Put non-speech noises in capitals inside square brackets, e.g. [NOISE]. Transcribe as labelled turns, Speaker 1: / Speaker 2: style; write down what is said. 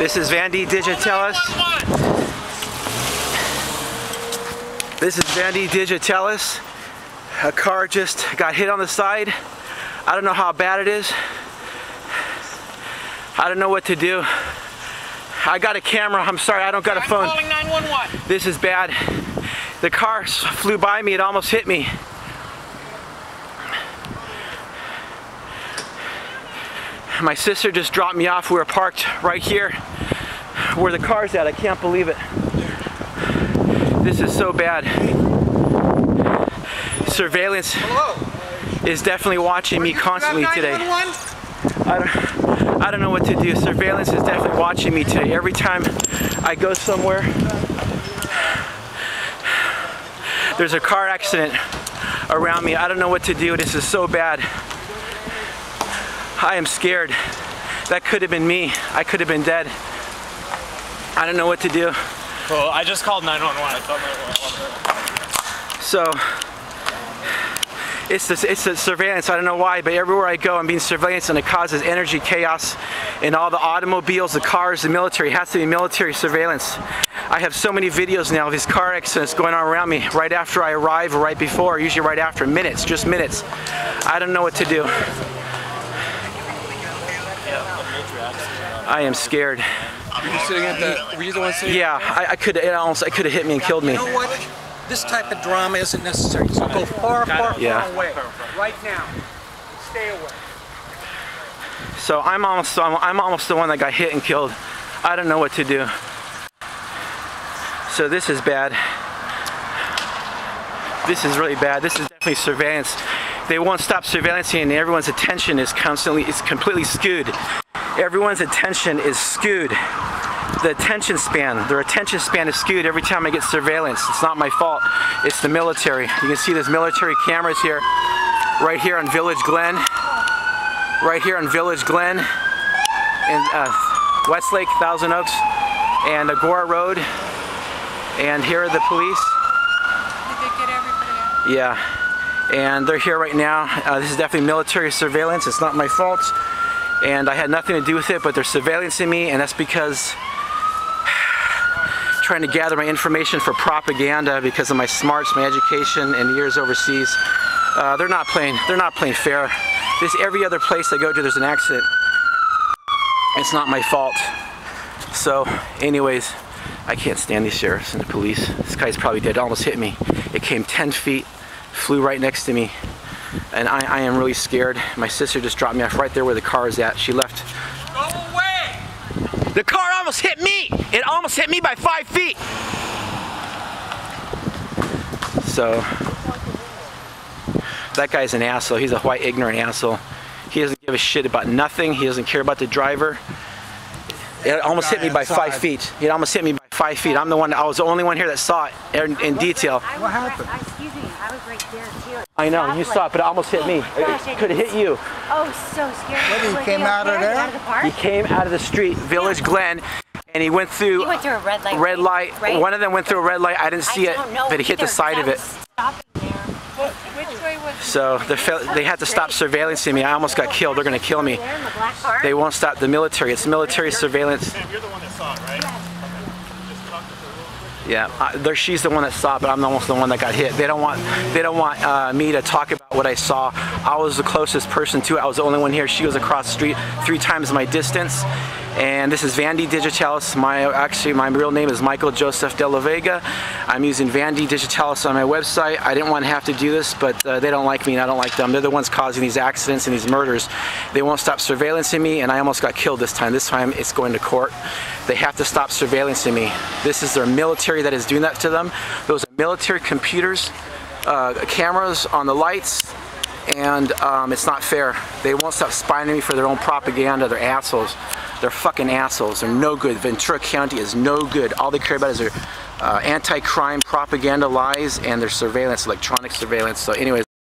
Speaker 1: This is Vandy Digitalis. This is Vandy Digitalis. A car just got hit on the side. I don't know how bad it is. I don't know what to do. I got a camera. I'm sorry, I don't got a phone.
Speaker 2: I'm calling 911.
Speaker 1: This is bad. The car flew by me. It almost hit me. My sister just dropped me off. We were parked right here where the car's at. I can't believe it. This is so bad. Surveillance is definitely watching me constantly today. I don't, I don't know what to do. Surveillance is definitely watching me today. Every time I go somewhere, there's a car accident around me. I don't know what to do. This is so bad. I am scared. That could have been me. I could have been dead. I don't know what to do.
Speaker 2: Well, I just called 911. I told 911.
Speaker 1: So it's the, it's the surveillance. I don't know why, but everywhere I go, I'm being surveillance, and it causes energy chaos in all the automobiles, the cars, the military. It has to be military surveillance. I have so many videos now of these car accidents going on around me right after I arrive or right before, usually right after, minutes, just minutes. I don't know what to do. I am scared.
Speaker 3: Were you sitting at the? Were you the one sitting?
Speaker 1: Yeah, I, I could. It almost. I could have hit me and killed me.
Speaker 4: You know what? This type of drama isn't necessary. So go far, far, far
Speaker 1: Yeah.
Speaker 4: away. Right now. Stay away.
Speaker 1: So I'm almost. I'm, I'm almost the one that got hit and killed. I don't know what to do. So this is bad. This is really bad. This is definitely surveillance. They won't stop surveillancing, and everyone's attention is constantly. is completely skewed. Everyone's attention is skewed. The attention span, their attention span is skewed every time I get surveillance. It's not my fault. It's the military. You can see there's military cameras here, right here on Village Glen, right here on Village Glen, in uh, Westlake, Thousand Oaks, and Agoura Road. And here are the police. Yeah, and they're here right now. Uh, this is definitely military surveillance. It's not my fault, and I had nothing to do with it. But they're surveillancing me, and that's because [SIGHS] trying to gather my information for propaganda because of my smarts, my education, and years overseas. Uh, they're not playing. They're not playing fair. This every other place I go to, there's an accident. It's not my fault. So, anyways, I can't stand these sheriffs and the police. This guy's probably dead. Almost hit me. It came 10 feet, flew right next to me, and I, I am really scared. My sister just dropped me off right there where the car is at. She left.
Speaker 4: Go away!
Speaker 1: The car almost hit me. It almost hit me by five feet. So that guy's an asshole. He's a white ignorant asshole. He doesn't give a shit about nothing. He doesn't care about the driver. It almost hit me by five feet. It almost hit me by five feet. I'm the one. I was the only one here that saw it in, in detail.
Speaker 5: I was happened? Excuse me, I was right there too.
Speaker 1: I know you saw it, but it almost hit me. It, could have hit you.
Speaker 5: Oh, so scared.
Speaker 4: What, he
Speaker 5: Was
Speaker 4: came out of there?
Speaker 5: Out of the park?
Speaker 1: He came out of the street, Village Glen, and he went through
Speaker 5: He went through a red light.
Speaker 1: red light.
Speaker 5: Right?
Speaker 1: One of them went through a red light. I didn't see
Speaker 5: I
Speaker 1: it, but he hit the side of it.
Speaker 5: was stopping there.
Speaker 6: Which way was
Speaker 1: So the they had to stop surveillancing me. I almost got killed. They're gonna kill me.
Speaker 5: There in the black car?
Speaker 1: They won't stop the military. It's military surveillance.
Speaker 2: You're the one that saw it, right?
Speaker 1: Yeah, I, she's the one that saw, but I'm almost the one that got hit. They don't want they don't want uh, me to talk about what I saw. I was the closest person to it. I was the only one here. She was across the street, three times my distance. And this is Vandy Digitalis. My actually my real name is Michael Joseph De La Vega. I'm using Vandy Digitalis on my website. I didn't want to have to do this, but uh, they don't like me and I don't like them. They're the ones causing these accidents and these murders. They won't stop surveillancing me, and I almost got killed this time. This time it's going to court. They have to stop surveillancing me. This is their military that is doing that to them. Those military computers, uh, cameras on the lights, and um, it's not fair. They won't stop spying on me for their own propaganda. They're assholes. They're fucking assholes. They're no good. Ventura County is no good. All they care about is their uh, anti-crime propaganda lies and their surveillance, electronic surveillance. So anyways.